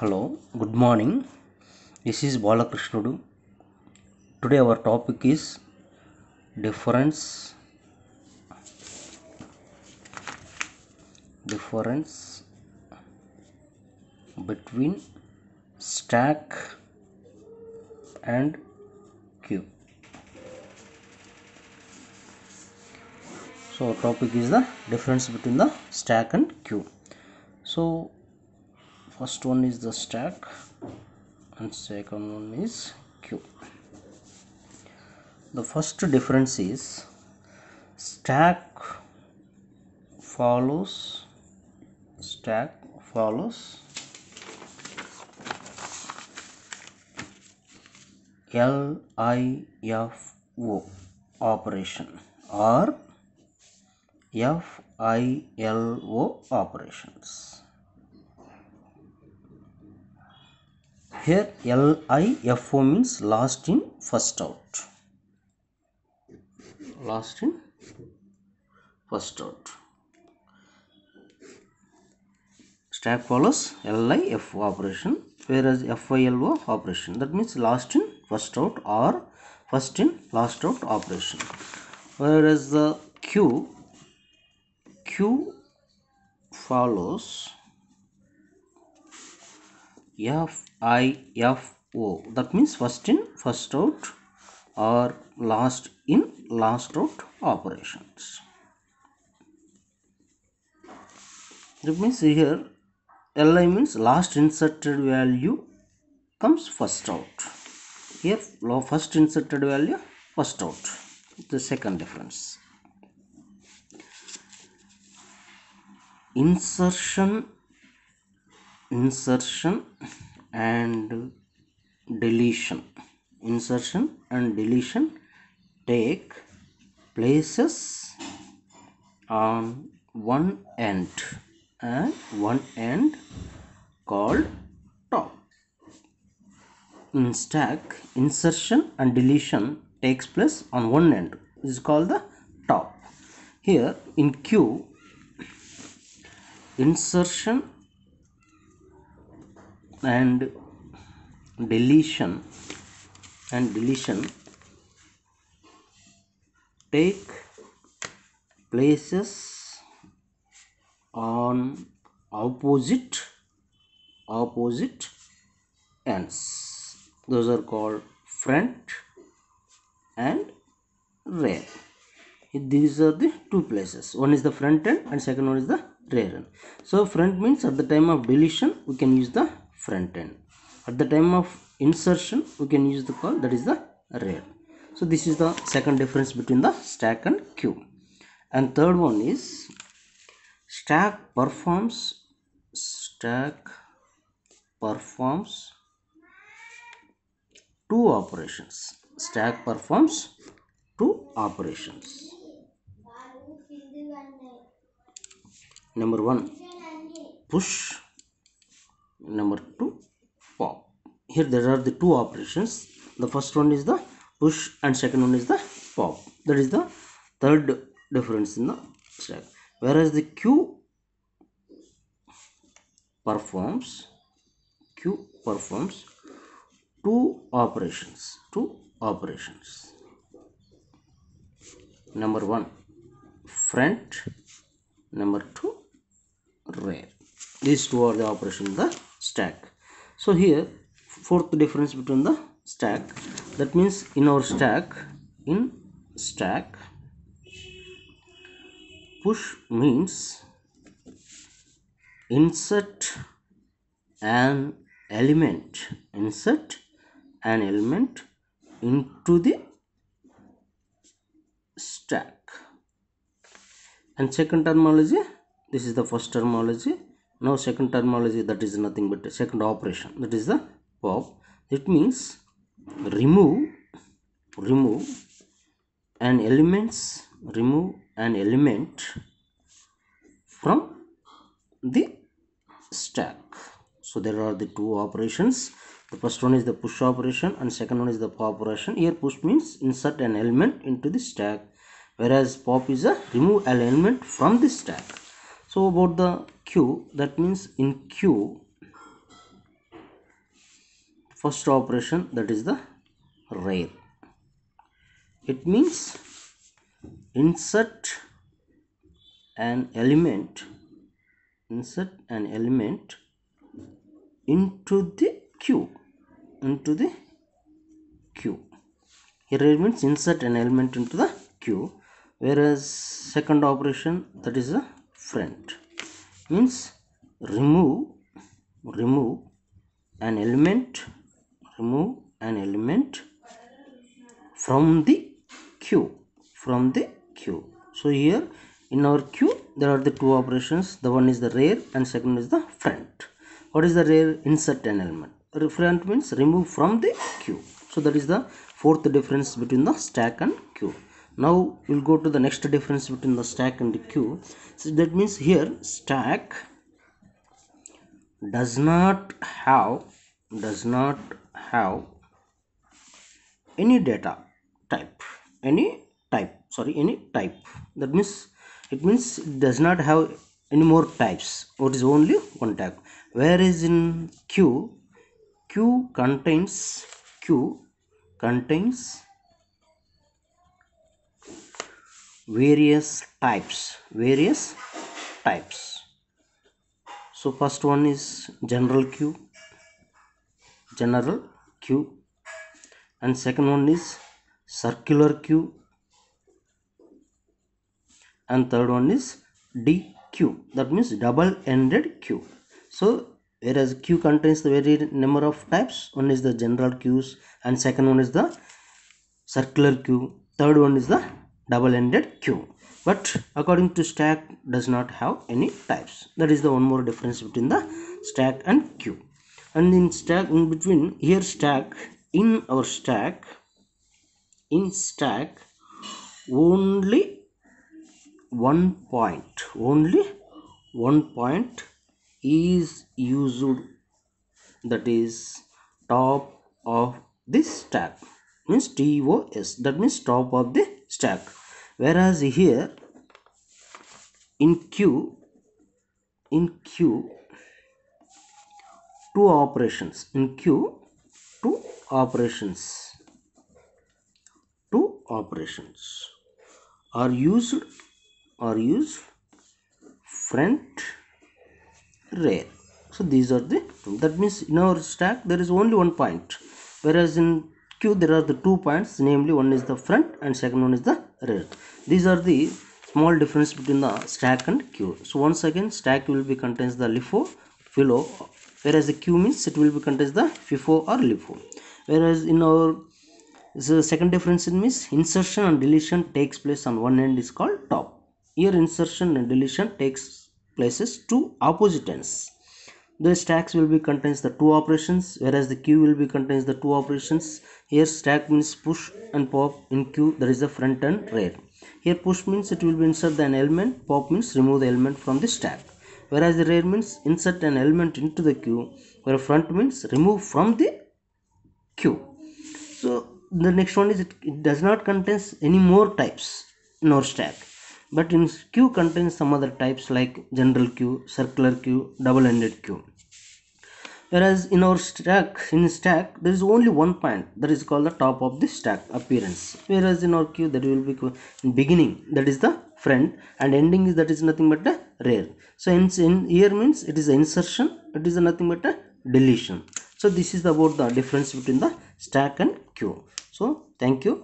Hello, good morning. This is Balakrishnudu. Today our topic is difference difference between stack and queue. So topic is the difference between the stack and queue. So first one is the stack and second one is queue. The first difference is stack follows stack follows LIFO operation or FILO operations Here LIFO means last in first out. Last in first out. Stack follows LIFO operation whereas FILO operation that means last in first out or first in last out operation. Whereas the queue queue follows FIFO that means first in first out or last in last out operations. That means here LI means last inserted value comes first out. Here first inserted value first out. The second difference. Insertion insertion and deletion. Insertion and deletion take places on one end and one end called top. In stack insertion and deletion takes place on one end. This is called the top. Here in queue insertion and deletion and deletion take places on opposite opposite ends. Those are called front and rear. These are the two places one is the front end and second one is the rear end. So front means at the time of deletion we can use the front end. At the time of insertion we can use the call that is the rear. So this is the second difference between the stack and queue. And third one is stack performs stack performs two operations. Stack performs two operations. Number one push number two pop here there are the two operations. The first one is the push and second one is the pop. That is the third difference in the stack whereas the queue performs queue performs two operations two operations. Number one front. Number two rear. These two are the operations the stack. So here fourth difference between the stack. That means in our stack in stack push means insert an element insert an element into the stack. And second terminology this is the first terminology now second terminology that is nothing but second operation. That is the pop it means remove remove an elements remove an element from the stack. So there are the two operations. The first one is the push operation and second one is the pop operation. Here push means insert an element into the stack whereas pop is a remove an element from the stack. So about the queue that means in queue first operation that is the rare it means insert an element insert an element into the queue into the queue here it means insert an element into the queue whereas second operation that is the front means remove remove an element remove an element from the queue from the queue. So here in our queue there are the two operations. The one is the rear and second is the front. What is the rear? Insert an element. Front means remove from the queue. So that is the fourth difference between the stack and queue now we'll go to the next difference between the stack and the queue. So that means here stack does not have does not have any data type any type sorry any type. That means it means it does not have any more types what is only one type. Whereas in queue queue contains queue contains various types various types. So first one is general queue general queue and second one is circular queue and third one is DQ that means double ended queue so whereas queue contains the very number of types one is the general queues and second one is the circular queue third one is the double ended queue but according to stack does not have any types. That is the one more difference between the stack and queue and in stack in between here stack in our stack in stack only one point only one point is used. That is top of this stack. Means TOS that means top of the stack whereas here? In queue in queue two operations. In queue two operations. Two operations. Are used are used front rear. So these are the that means in our stack there is only one point. Whereas in queue there are the two points namely one is the front and second one is the rear these are the small difference between the stack and queue so once again stack will be contains the LIFO FILO whereas the queue means it will be contains the FIFO or LIFO. Whereas in our the second difference in means insertion and deletion takes place on one end is called top. Here insertion and deletion takes places to opposite ends the stacks will be contains the two operations whereas the queue will be contains the two operations. Here stack means push and pop. In queue there is the front and rear. Here push means it will be insert an element. Pop means remove the element from the stack. Whereas the rear means insert an element into the queue where front means remove from the queue. So the next one is it, it does not contains any more types in our stack but in queue contains some other types like general queue circular queue double-ended queue whereas in our stack in stack there is only one point that is called the top of the stack appearance. Whereas in our queue that will be beginning that is the front and ending is that is nothing but the rear. So in, in here means it is insertion it is nothing but a deletion. So this is about the difference between the stack and queue so thank you